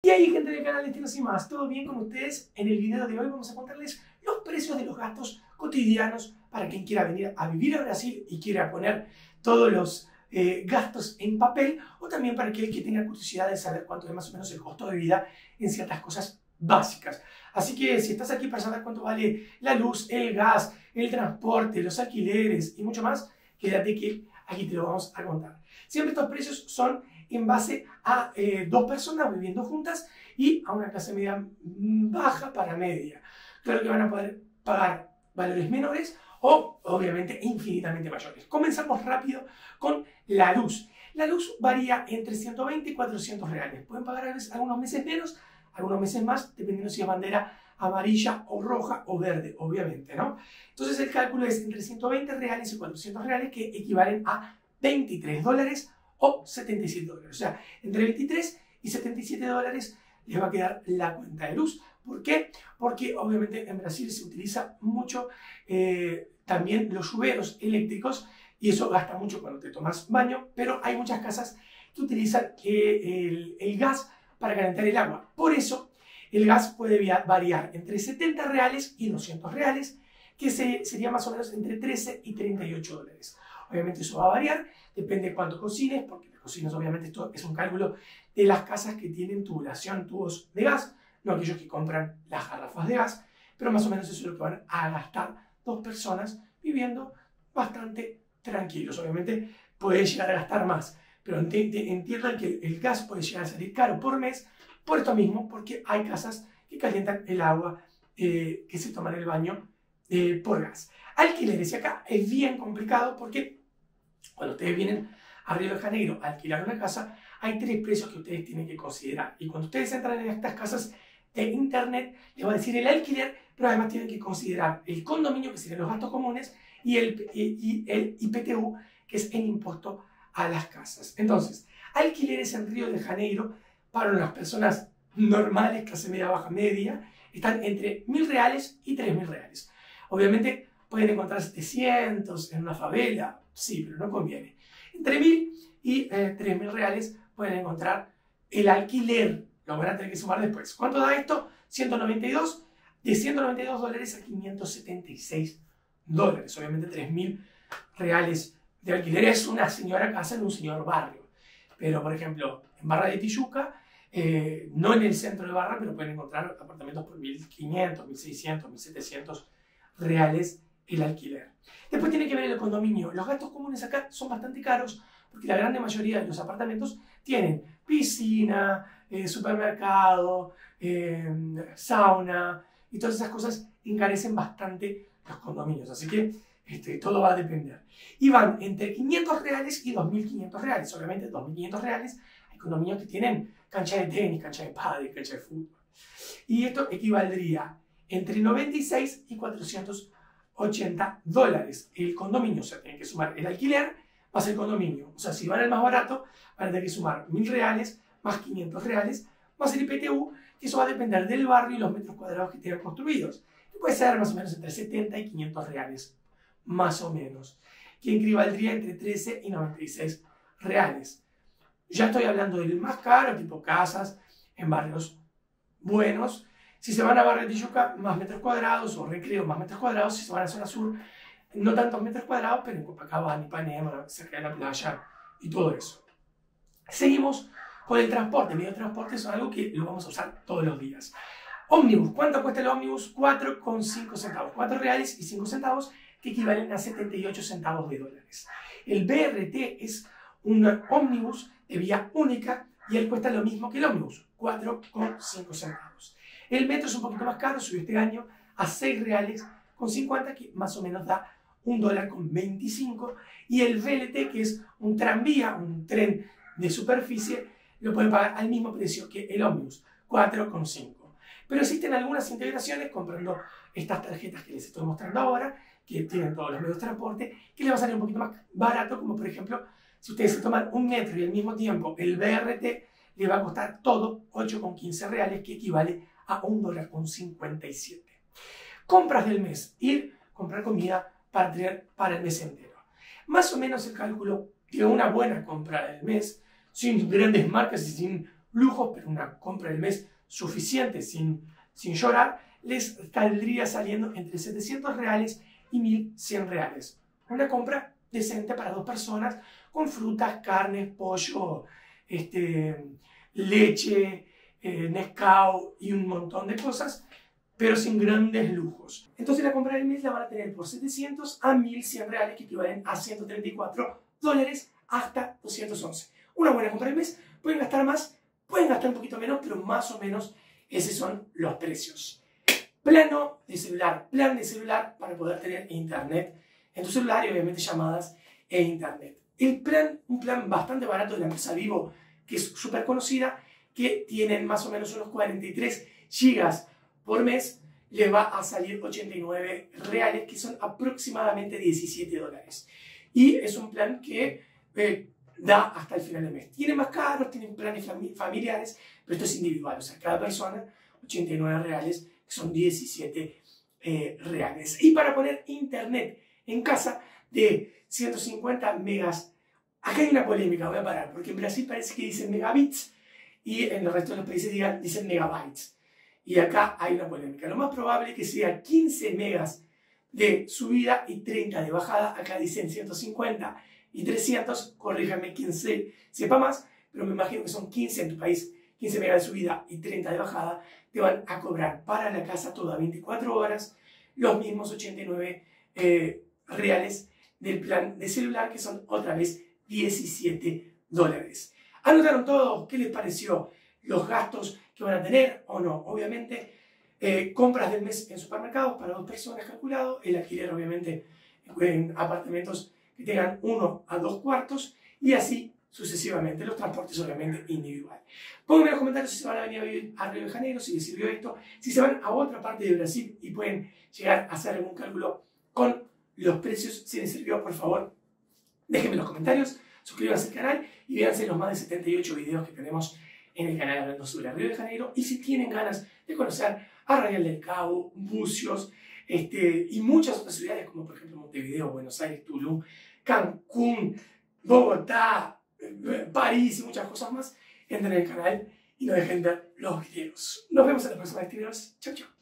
Y ahí gente del canal Destinos y más, ¿todo bien con ustedes? En el video de hoy vamos a contarles los precios de los gastos cotidianos para quien quiera venir a vivir a Brasil y quiera poner todos los eh, gastos en papel o también para aquel que tenga curiosidad de saber cuánto es más o menos el costo de vida en ciertas cosas básicas. Así que si estás aquí para saber cuánto vale la luz, el gas, el transporte, los alquileres y mucho más, quédate que aquí te lo vamos a contar. Siempre estos precios son en base a eh, dos personas viviendo juntas y a una clase media baja para media. Claro que van a poder pagar valores menores o obviamente infinitamente mayores. Comenzamos rápido con la luz. La luz varía entre 120 y 400 reales. Pueden pagar algunos meses menos, algunos meses más, dependiendo si es bandera amarilla o roja o verde, obviamente, ¿no? Entonces el cálculo es entre 120 reales y 400 reales, que equivalen a 23 dólares o 77 dólares. O sea, entre 23 y 77 dólares les va a quedar la cuenta de luz. ¿Por qué? Porque obviamente en Brasil se utiliza mucho eh, también los lluveros eléctricos y eso gasta mucho cuando te tomas baño, pero hay muchas casas que utilizan eh, el, gas para calentar el agua. Por eso el gas puede variar entre 70 reales y 200 reales, que sería más o menos entre 13 y 38 dólares. Obviamente eso va a variar, depende de cuánto cocines, porque las cocinas obviamente esto es un cálculo de las casas que tienen tubulación, tubos de gas, no aquellos que compran las garrafas de gas, pero más o menos eso es lo que van gastar dos personas viviendo bastante tranquilos. Obviamente puede llegar a gastar más, pero entiendan que el gas puede llegar a salir caro por mes por esto mismo, porque hay casas que calientan el agua eh, que se toman en el baño eh, por gas. Alquileres, y acá es bien complicado porque cuando ustedes vienen a Río de Janeiro a alquilar una casa, hay tres precios que ustedes tienen que considerar. Y cuando ustedes entran en estas casas de internet, les va a decir el alquiler, pero además tienen que considerar el condominio, que serían los gastos comunes, y el, y el IPTU, que es el impuesto a las casas. Entonces, alquileres en Río de Janeiro para las personas normales, clase media, baja, media, están entre mil reales y tres mil reales. Obviamente pueden encontrar 700 en una favela, Sí, pero no conviene. Entre mil y eh, tres mil reales pueden encontrar el alquiler. Lo van a tener que sumar después. ¿Cuánto da esto? 192. De 192 dólares a 576 dólares. Obviamente mil reales de alquiler es una señora casa en un señor barrio. Pero, por ejemplo, en Barra de Tijuca, eh, no en el centro de Barra, pero pueden encontrar apartamentos por 1.500, 1.600, 1.700 reales el alquiler. Después tiene que ver el condominio. Los gastos comunes acá son bastante caros porque la gran mayoría de los apartamentos tienen piscina, eh, supermercado, eh, sauna y todas esas cosas encarecen bastante los condominios. Así que este, todo va a depender. Y van entre 500 reales y 2.500 reales. Obviamente 2.500 reales hay condominios que tienen cancha de tenis, cancha de padre, cancha de fútbol. Y esto equivaldría entre 96 y 400 80 dólares. El condominio, o sea, tienen que sumar el alquiler más el condominio. O sea, si van al más barato, van a tener que sumar 1.000 reales más 500 reales más el IPTU, que eso va a depender del barrio y los metros cuadrados que tengan construidos. Que puede ser más o menos entre 70 y 500 reales, más o menos. Que equivaldría entre 13 y 96 reales. Ya estoy hablando del más caro, tipo casas en barrios buenos, si se van a Barrio Tijuca, más metros cuadrados, o Recreo, más metros cuadrados. Si se van a zona sur, no tantos metros cuadrados, pero en Copacabana, Ipanema, cerca de la playa y todo eso. Seguimos con el transporte. El medio de transporte es algo que lo vamos a usar todos los días. Ómnibus. ¿Cuánto cuesta el ómnibus? 4,5 centavos. 4 reales y 5 centavos, que equivalen a 78 centavos de dólares. El BRT es un ómnibus de vía única y él cuesta lo mismo que el ómnibus, 4,5 centavos. El metro es un poquito más caro, subió este año a 6 reales con 50, que más o menos da un dólar con 25. Y el VLT, que es un tranvía, un tren de superficie, lo pueden pagar al mismo precio que el ómnibus, 4,5. Pero existen algunas integraciones comprando estas tarjetas que les estoy mostrando ahora, que tienen todos los medios de transporte, que les va a salir un poquito más barato, como por ejemplo, si ustedes se toman un metro y al mismo tiempo el BRT, les va a costar todo 8,15 reales, que equivale a un dólar con 57. Compras del mes, ir comprar comida para el mes entero. Más o menos el cálculo de una buena compra del mes, sin grandes marcas y sin lujos, pero una compra del mes suficiente sin, sin llorar, les saldría saliendo entre 700 reales y 1100 reales. Una compra decente para dos personas con frutas, carnes, pollo, este, leche, eh, Nescau y un montón de cosas, pero sin grandes lujos. Entonces la compra del mes la van a tener por 700 a 1100 reales, que equivalen a 134 dólares hasta 211. Una buena compra del mes. Pueden gastar más, pueden gastar un poquito menos, pero más o menos esos son los precios. Plano de celular, plan de celular para poder tener internet en tu celular y obviamente llamadas e internet. El plan, un plan bastante barato de la empresa Vivo, que es súper conocida, que tienen más o menos unos 43 gigas por mes, les va a salir 89 reales, que son aproximadamente 17 dólares. Y es un plan que eh, da hasta el final del mes. Tiene más caros, tienen planes familiares, pero esto es individual, o sea, cada persona 89 reales, que son 17 eh, reales. Y para poner internet en casa de 150 megas, acá hay una polémica, voy a parar, porque en Brasil parece que dicen megabits y en el resto de los países dicen megabytes. Y acá hay una polémica. Lo más probable es que sea 15 megas de subida y 30 de bajada. Acá dicen 150 y 300. Corríjame quien se, sepa más, pero me imagino que son 15 en tu país. 15 megas de subida y 30 de bajada. Te van a cobrar para la casa toda 24 horas los mismos 89 eh, reales del plan de celular, que son otra vez 17 dólares. ¿Anotaron todo? ¿Qué les pareció? ¿Los gastos que van a tener o no? Obviamente, eh, compras del mes en supermercados para dos personas calculado, el alquiler obviamente en apartamentos que tengan uno a dos cuartos y así sucesivamente, los transportes obviamente individual. Pónganme en los comentarios si se van a venir a vivir a Río de Janeiro, si les sirvió esto, si se van a otra parte de Brasil y pueden llegar a hacer algún cálculo con los precios, si les sirvió, por favor, déjenme en los comentarios suscríbanse al canal y véanse los más de 78 videos que tenemos en el canal hablando sobre Río de Janeiro. Y si tienen ganas de conocer a Real del Cabo, Bucios este, y muchas otras ciudades, como por ejemplo Montevideo, Buenos Aires, Tulum, Cancún, Bogotá, París y muchas cosas más, entren en el canal y no dejen ver los videos. Nos vemos en la próxima videos. Chau, chau.